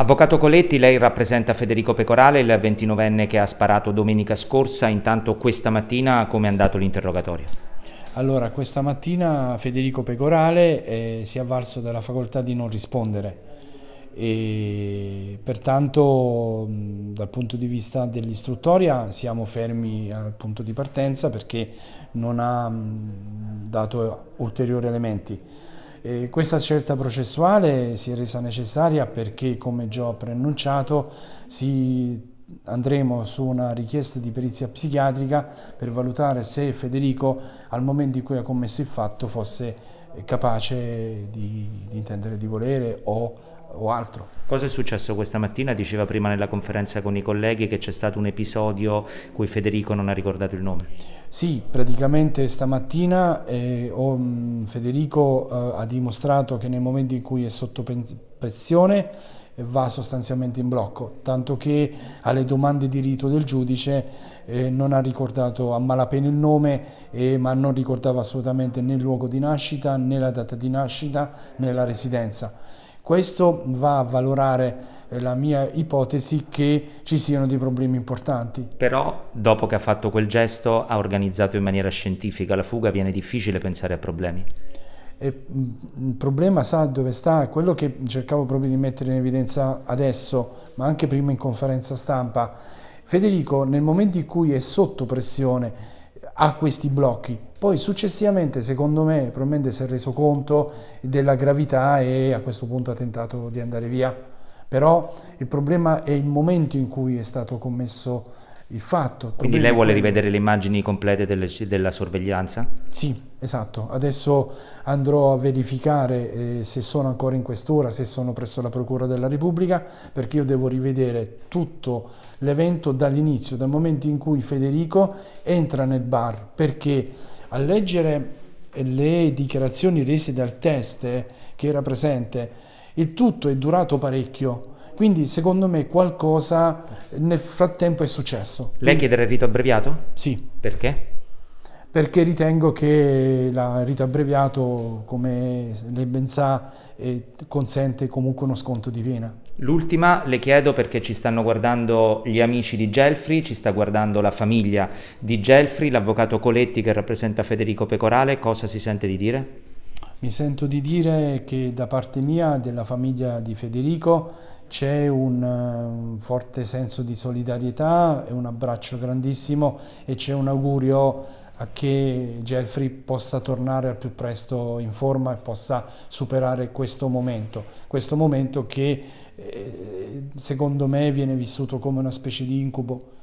Avvocato Coletti, lei rappresenta Federico Pecorale, il 29enne che ha sparato domenica scorsa, intanto questa mattina come è andato l'interrogatorio? Allora, questa mattina Federico Pecorale eh, si è avvalso della facoltà di non rispondere e pertanto dal punto di vista dell'istruttoria siamo fermi al punto di partenza perché non ha dato ulteriori elementi. E questa scelta processuale si è resa necessaria perché, come già ho preannunciato, si andremo su una richiesta di perizia psichiatrica per valutare se Federico al momento in cui ha commesso il fatto fosse capace di, di intendere di volere o, o, altro. Cosa è successo questa mattina? Diceva prima nella conferenza con i colleghi che c'è stato un episodio cui Federico non ha ricordato il nome. Sì, praticamente stamattina eh, ho, Federico eh, ha dimostrato che nel momento in cui è sotto pressione va sostanzialmente in blocco, tanto che alle domande di rito del giudice eh, non ha ricordato a malapena il nome, eh, ma non ricordava assolutamente né il luogo di nascita, né la data di nascita, né la residenza. Questo va a valorare eh, la mia ipotesi che ci siano dei problemi importanti. Però dopo che ha fatto quel gesto ha organizzato in maniera scientifica la fuga, viene difficile pensare a problemi. E il problema sa dove sta? È quello che cercavo proprio di mettere in evidenza adesso, ma anche prima in conferenza stampa. Federico nel momento in cui è sotto pressione ha questi blocchi, poi successivamente secondo me probabilmente si è reso conto della gravità e a questo punto ha tentato di andare via. Però il problema è il momento in cui è stato commesso il fatto. Quindi lei vuole rivedere le immagini complete delle, della sorveglianza? Sì, esatto. Adesso andrò a verificare eh, se sono ancora in questura, se sono presso la Procura della Repubblica, perché io devo rivedere tutto l'evento dall'inizio, dal momento in cui Federico entra nel bar, perché a leggere le dichiarazioni rese dal test che era presente, il tutto è durato parecchio quindi secondo me qualcosa nel frattempo è successo. Lei chiederà il rito abbreviato? Sì. Perché? Perché ritengo che il rito abbreviato, come lei ben sa, eh, consente comunque uno sconto di pena. L'ultima le chiedo perché ci stanno guardando gli amici di Gelfri, ci sta guardando la famiglia di Gelfri, l'avvocato Coletti che rappresenta Federico Pecorale, cosa si sente di dire? Mi sento di dire che da parte mia, della famiglia di Federico, c'è un, forte senso di solidarietà un abbraccio grandissimo e c'è un augurio a che Gelfrey possa tornare al più presto in forma e possa superare questo momento, questo momento che eh, secondo me viene vissuto come una specie di incubo.